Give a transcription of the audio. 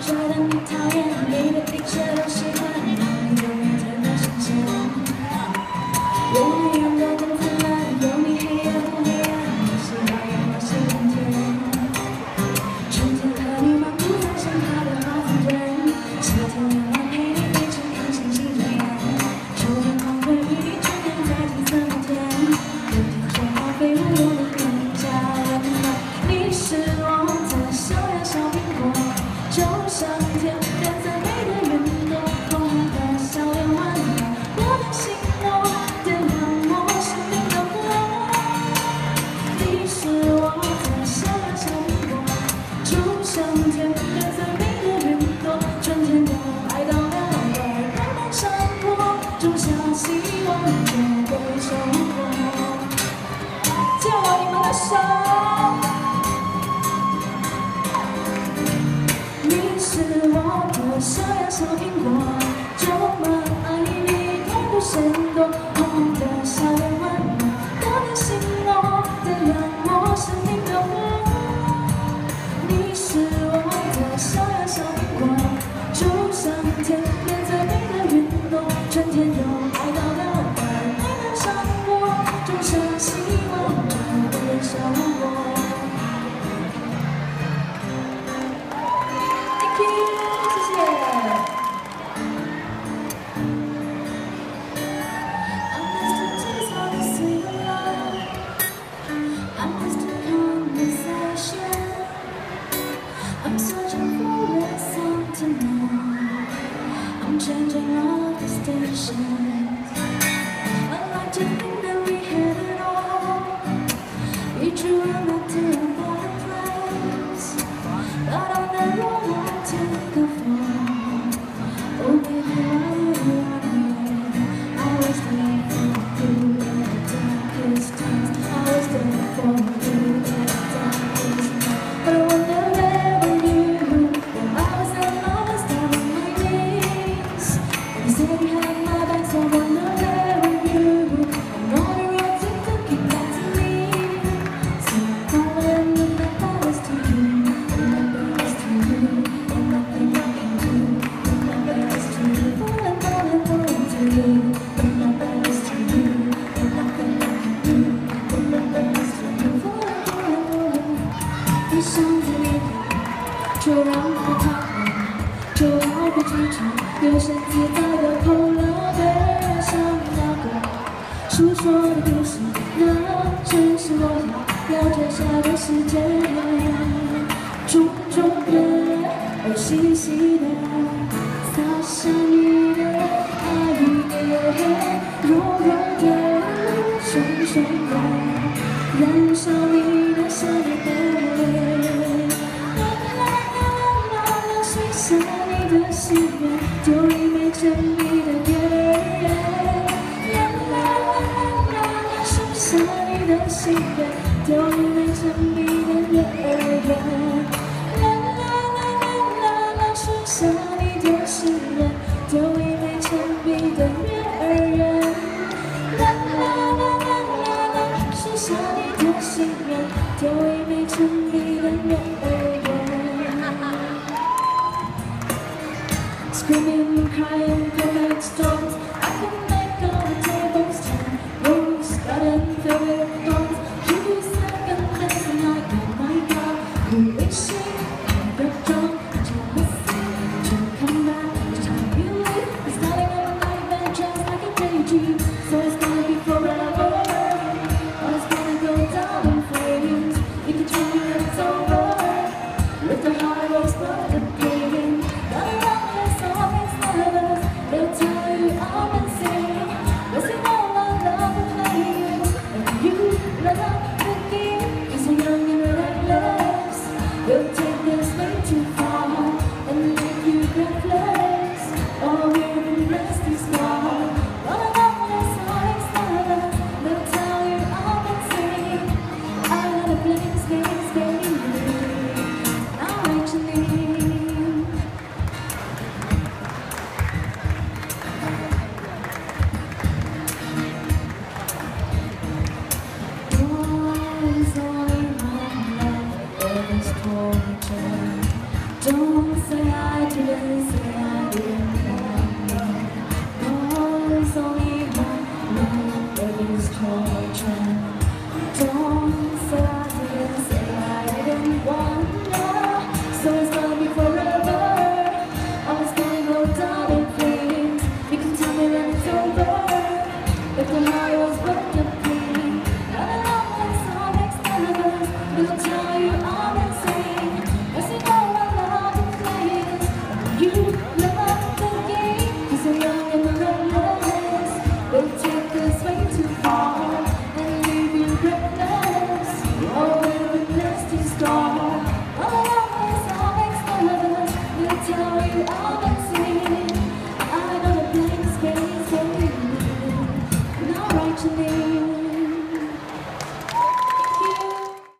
觉得你讨厌，你的一切都喜欢。从前的最云朵，春天的爱到了，开满山坡，种下希望，收获。你们的手。你是我的小呀小苹果，怎么爱你都不嫌多。就让就自在的想的说的不是那真实要的细细的洒下你的柔柔的，的，燃烧你的笑脸。啦啦啦啦啦，许下你的心愿，丢一枚金币的圆。啦啦啦啦啦，许下你的心愿，丢一枚金币的圆。啦啦啦啦啦，许下。screaming Say I didn't say I